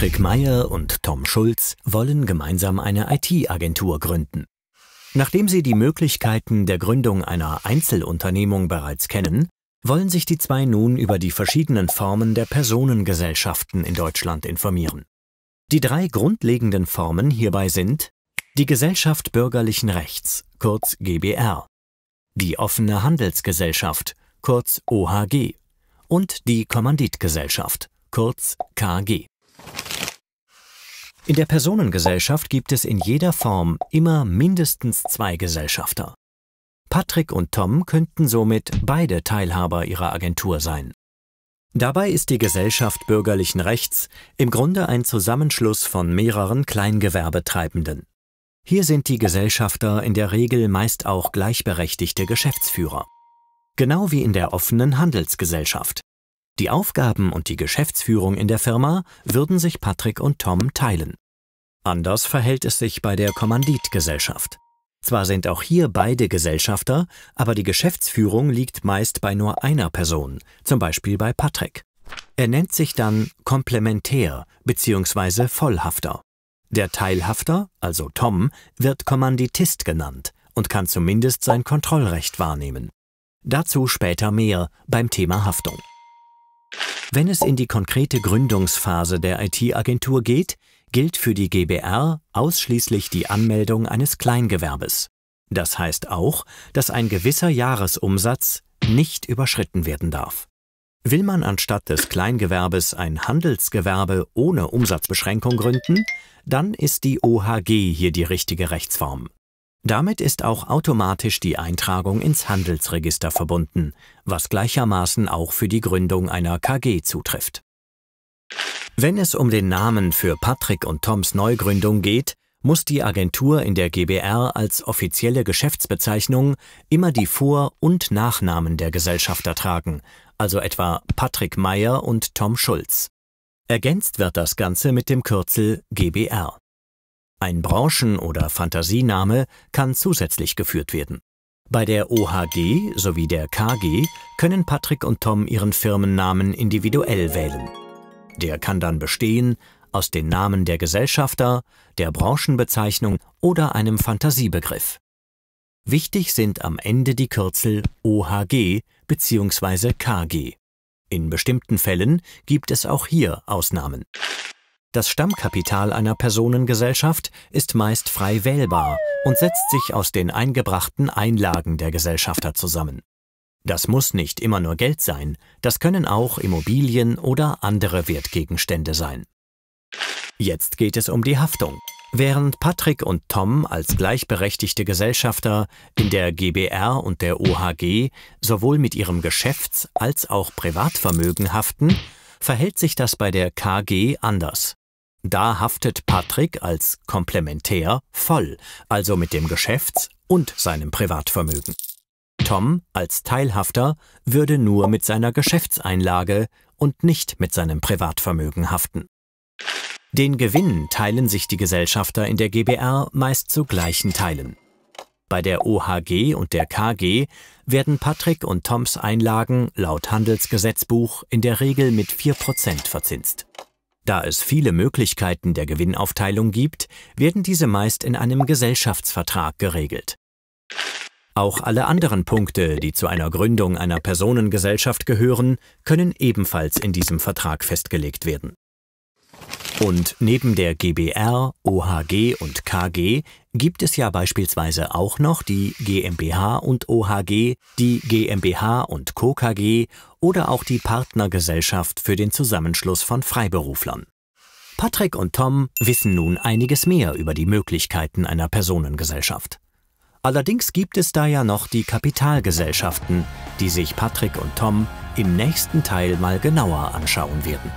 Patrick Meyer und Tom Schulz wollen gemeinsam eine IT-Agentur gründen. Nachdem sie die Möglichkeiten der Gründung einer Einzelunternehmung bereits kennen, wollen sich die zwei nun über die verschiedenen Formen der Personengesellschaften in Deutschland informieren. Die drei grundlegenden Formen hierbei sind die Gesellschaft bürgerlichen Rechts, kurz GBR, die offene Handelsgesellschaft, kurz OHG, und die Kommanditgesellschaft, kurz KG. In der Personengesellschaft gibt es in jeder Form immer mindestens zwei Gesellschafter. Patrick und Tom könnten somit beide Teilhaber ihrer Agentur sein. Dabei ist die Gesellschaft bürgerlichen Rechts im Grunde ein Zusammenschluss von mehreren Kleingewerbetreibenden. Hier sind die Gesellschafter in der Regel meist auch gleichberechtigte Geschäftsführer. Genau wie in der offenen Handelsgesellschaft. Die Aufgaben und die Geschäftsführung in der Firma würden sich Patrick und Tom teilen. Anders verhält es sich bei der Kommanditgesellschaft. Zwar sind auch hier beide Gesellschafter, aber die Geschäftsführung liegt meist bei nur einer Person, zum Beispiel bei Patrick. Er nennt sich dann Komplementär bzw. Vollhafter. Der Teilhafter, also Tom, wird Kommanditist genannt und kann zumindest sein Kontrollrecht wahrnehmen. Dazu später mehr beim Thema Haftung. Wenn es in die konkrete Gründungsphase der IT-Agentur geht, gilt für die GBR ausschließlich die Anmeldung eines Kleingewerbes. Das heißt auch, dass ein gewisser Jahresumsatz nicht überschritten werden darf. Will man anstatt des Kleingewerbes ein Handelsgewerbe ohne Umsatzbeschränkung gründen, dann ist die OHG hier die richtige Rechtsform. Damit ist auch automatisch die Eintragung ins Handelsregister verbunden, was gleichermaßen auch für die Gründung einer KG zutrifft. Wenn es um den Namen für Patrick und Toms Neugründung geht, muss die Agentur in der GBR als offizielle Geschäftsbezeichnung immer die Vor- und Nachnamen der Gesellschafter tragen, also etwa Patrick Meyer und Tom Schulz. Ergänzt wird das Ganze mit dem Kürzel GBR. Ein Branchen- oder Fantasiename kann zusätzlich geführt werden. Bei der OHG sowie der KG können Patrick und Tom ihren Firmennamen individuell wählen. Der kann dann bestehen aus den Namen der Gesellschafter, der Branchenbezeichnung oder einem Fantasiebegriff. Wichtig sind am Ende die Kürzel OHG bzw. KG. In bestimmten Fällen gibt es auch hier Ausnahmen. Das Stammkapital einer Personengesellschaft ist meist frei wählbar und setzt sich aus den eingebrachten Einlagen der Gesellschafter zusammen. Das muss nicht immer nur Geld sein, das können auch Immobilien oder andere Wertgegenstände sein. Jetzt geht es um die Haftung. Während Patrick und Tom als gleichberechtigte Gesellschafter in der GBR und der OHG sowohl mit ihrem Geschäfts- als auch Privatvermögen haften, verhält sich das bei der KG anders. Da haftet Patrick als Komplementär voll, also mit dem Geschäfts- und seinem Privatvermögen. Tom als Teilhafter würde nur mit seiner Geschäftseinlage und nicht mit seinem Privatvermögen haften. Den Gewinn teilen sich die Gesellschafter in der GBR meist zu gleichen Teilen. Bei der OHG und der KG werden Patrick und Toms Einlagen laut Handelsgesetzbuch in der Regel mit 4% verzinst. Da es viele Möglichkeiten der Gewinnaufteilung gibt, werden diese meist in einem Gesellschaftsvertrag geregelt. Auch alle anderen Punkte, die zu einer Gründung einer Personengesellschaft gehören, können ebenfalls in diesem Vertrag festgelegt werden. Und neben der GBR, OHG und KG gibt es ja beispielsweise auch noch die GmbH und OHG, die GmbH und Co. KG oder auch die Partnergesellschaft für den Zusammenschluss von Freiberuflern. Patrick und Tom wissen nun einiges mehr über die Möglichkeiten einer Personengesellschaft. Allerdings gibt es da ja noch die Kapitalgesellschaften, die sich Patrick und Tom im nächsten Teil mal genauer anschauen werden.